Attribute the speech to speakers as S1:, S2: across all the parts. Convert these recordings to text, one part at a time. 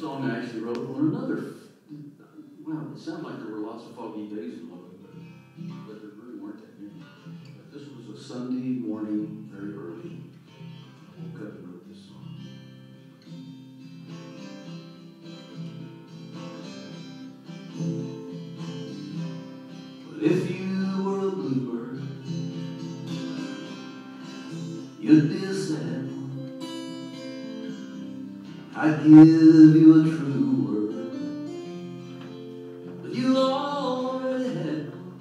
S1: song I actually wrote on another, well, it sounds like there were lots of foggy days in Lubbock, but, but there really weren't that many. But this was a Sunday morning, very early. I woke up and wrote this song. Well, if you were a bluebird, you'd be a sad I'd give you a true word, but you already had one.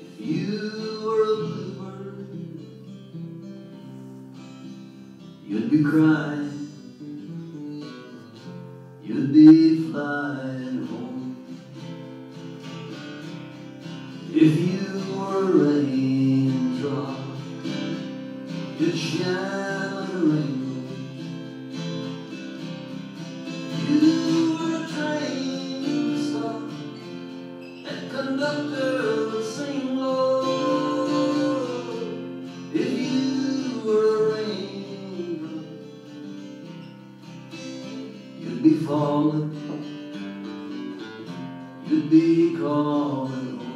S1: If you were a bluebird, you'd be crying, you'd be flying home. If you were a raindrop, you'd shine like a rainbow. You'd be falling, you'd be calling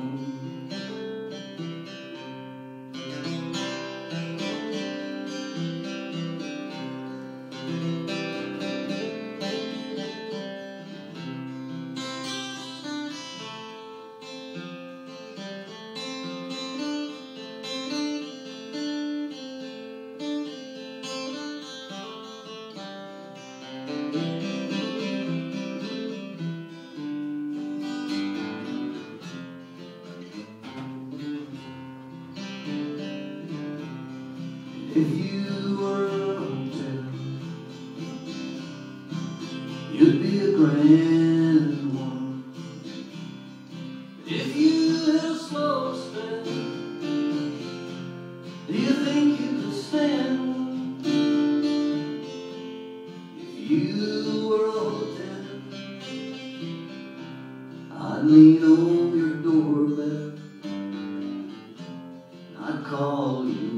S1: If you were a hotel, you'd be a grand one. If you had a slow spell, do you think you could stand? If you were a hotel, I'd lean on your doorbell. I'd call you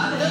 S1: Hallelujah.